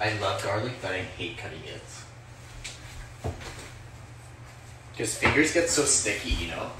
I love garlic, but I hate cutting it. Because fingers get so sticky, you know?